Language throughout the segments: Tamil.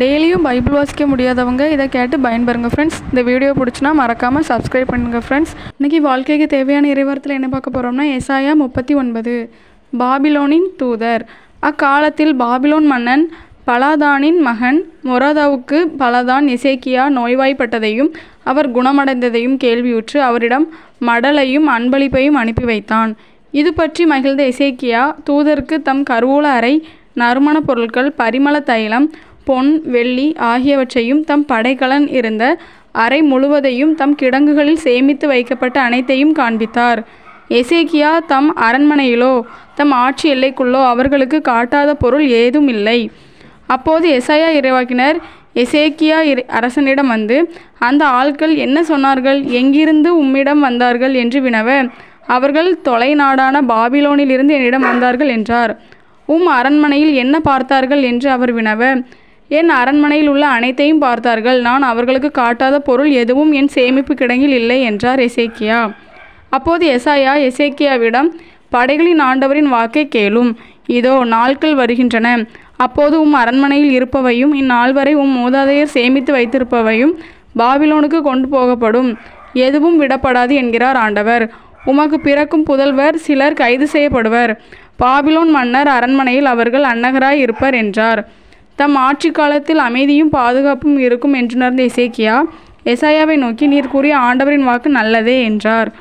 டெய்லியும் பைபிள் வாசிக்க முடியாதவங்க இதை கேட்டு பயன்பெறுங்க ஃப்ரெண்ட்ஸ் இந்த வீடியோ பிடிச்சினா மறக்காமல் சப்ஸ்கிரைப் பண்ணுங்கள் ஃப்ரெண்ட்ஸ் இன்னைக்கு வாழ்க்கைக்கு தேவையான இறைவரத்தில் என்ன பார்க்க போகிறோம்னா எசாயா முப்பத்தி ஒன்பது. பாபிலோனின் தூதர். அக்காலத்தில் பாபிலோன் மன்னன் பலாதானின் மகன் மொராதாவுக்கு பலதான் இசேக்கியா நோய்வாய்ப்பட்டதையும் அவர் குணமடைந்ததையும் கேள்வியுற்று அவரிடம் மடலையும் அன்பளிப்பையும் அனுப்பி வைத்தான். இது பற்றி மகிழ்ந்த இசேக்கியா தூதருக்கு தம் கருவூல அறை நறுமணப் பொருட்கள் பரிமள தைலம் பொன் வெள்ளி ஆகியவற்றையும் தம் படைக்கலன் இருந்த அறை முழுவதையும் தம் கிடங்குகளில் சேமித்து வைக்கப்பட்ட அனைத்தையும் காண்பித்தார். எசேக்கியா தம் அரண்மனையிலோ தம் ஆட்சி எல்லைக்குள்ளோ அவர்களுக்கு காட்டாத பொருள் ஏதும் இல்லை. அப்போது எசையா இறைவாக்கினர் எசேக்கியா அரசனிடம் வந்து அந்த ஆட்கள் என்ன சொன்னார்கள்? எங்கிருந்து உம்மிடம் வந்தார்கள்? என்று வினவ அவர்கள் தொலைநாடான பாபிலோனிலிருந்து என்னிடம் வந்தார்கள் என்றார். உம் அரண்மனையில் என்ன பார்த்தார்கள்? என்று அவர் வினவ என் அரண்மனையில் உள்ள அனைத்தையும் பார்த்தார்கள். நான் அவர்களுக்கு காட்டாத பொருள் எதுவும் என் சேமிப்பு கிடங்கில் இல்லை என்றார் எசேக்கியா. அப்போது எசாயா எசேக்கியாவிடம் படைகளின் ஆண்டவரின் வாக்கை கேளும். இதோ நாட்கள் வருகின்றன. அப்போது உம் அரண்மனையில் இருப்பவையும் இந்நாள் வரை உம் மூதாதையர் சேமித்து வைத்திருப்பவையும் பாபிலோனுக்கு கொண்டு போகப்படும். எதுவும் விடப்படாது என்கிறார் ஆண்டவர். உமக்கு பிறக்கும் புதல்வர் சிலர் கைது செய்யப்படுவர். பாபிலோன் மன்னர் அரண்மனையில் அவர்கள் அன்னகராய் இருப்பர் என்றார். தம் ஆட்சி காலத்தில் அமைதியும் பாதுகாப்பும் இருக்கும் என்றுணர்ந்த இசைக்கியா எசாயாவை நோக்கி நீர் கூறிய ஆண்டவரின் வாக்கு நல்லதே என்றார்.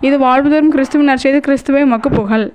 இது வாழ்வுதரும் கிறிஸ்துவின் நற்செய்து கிறிஸ்துவை மக்கு புகழ்.